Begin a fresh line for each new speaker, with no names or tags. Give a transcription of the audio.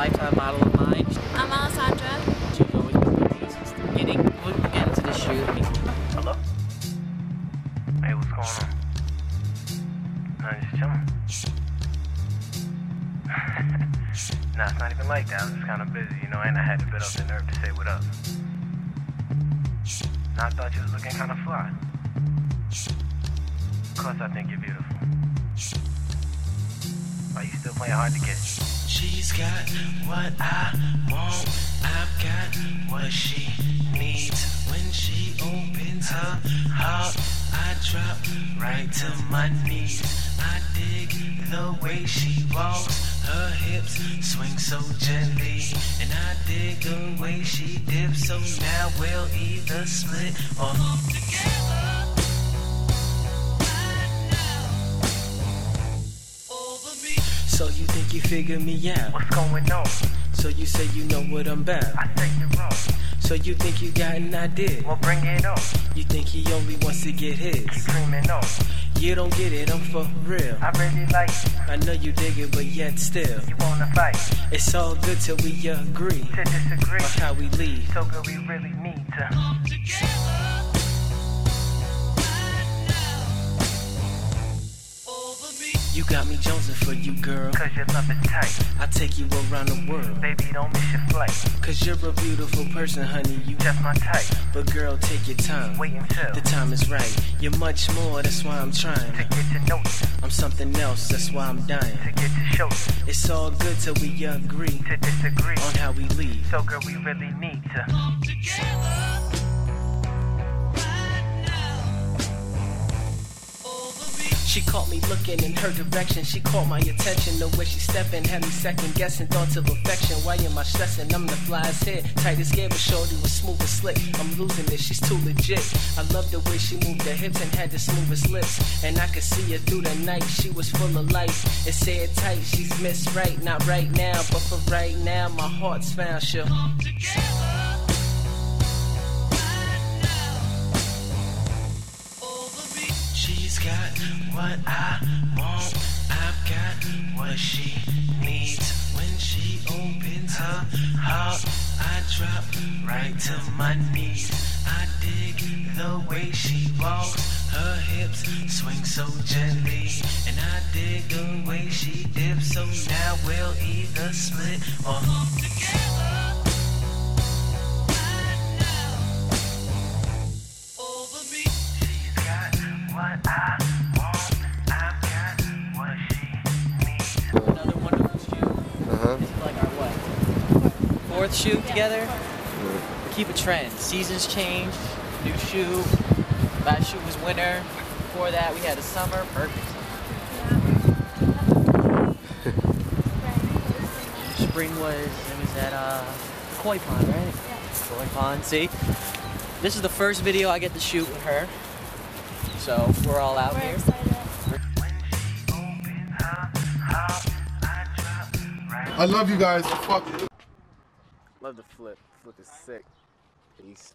lifetime model of mine.
I'm Alessandra.
She's always been since the beginning. We'll get into the shoot.
Hello? Hey, what's going on? I'm just chilling. nah, it's not even like that. I was just kind of busy, you know, and I had a bit of the nerve to say what up. Nah, I thought you was looking kind of fly. Of course, I think you're beautiful. Are you still playing hard to get?
She's got what I want. I've got what she needs. When she opens her heart, I drop right to my knees. I dig the way she walks. Her hips swing so gently. And I dig the way she dips. So now we'll either split or come together. So you think you figured me out?
What's going on?
So you say you know what I'm about?
I say you're wrong.
So you think you got an idea?
Well, bring it on.
You think he only wants to get his?
Keep dreaming on.
You don't get it, I'm for real.
I really like you.
I know you dig it, but yet still.
You wanna fight?
It's all good till we agree
To disagree.
on how we lead.
So good, we really need to.
You got me jonesing for you, girl.
Cause your love is tight.
I take you around the world.
Baby, don't miss your flight.
Cause you're a beautiful person, honey. You
Just my type.
but girl, take your time.
Wait until
The time is right. You're much more, that's why I'm trying.
to get to know you.
I'm something else, that's why I'm dying.
To get to show you.
It's all good till we agree
To disagree.
on how we leave.
So girl, we really need to.
She caught me looking in her direction. She caught my attention. The way she stepping had me second guessing. Thoughts of affection. Why am I stressing? I'm the flyest head. Tightest gave a shorty was smooth and slick. I'm losing it. She's too legit. I love the way she moved her hips and had the smoothest lips. And I could see her through the night. She was full of life. And said tight. She's miss right. Not right now, but for right now, my heart's found. She'll She's got what I want. I've got what she needs. When she opens her heart, I drop right to my knees. I dig the way she walks. Her hips swing so gently. And I dig the way she dips. So now we'll either split or
Fourth shoot together. We keep a trend. Seasons change. New shoe. Last shoot was winter. Before that, we had a summer. Perfect. Spring was it was at uh, Koi Pond, right? Koi Pond. See, this is the first video I get to shoot with her. So we're all out
We're
here.
excited.
When she opens her heart, I
I love you guys. Fuck.
Love the flip. Flip is sick. Peace.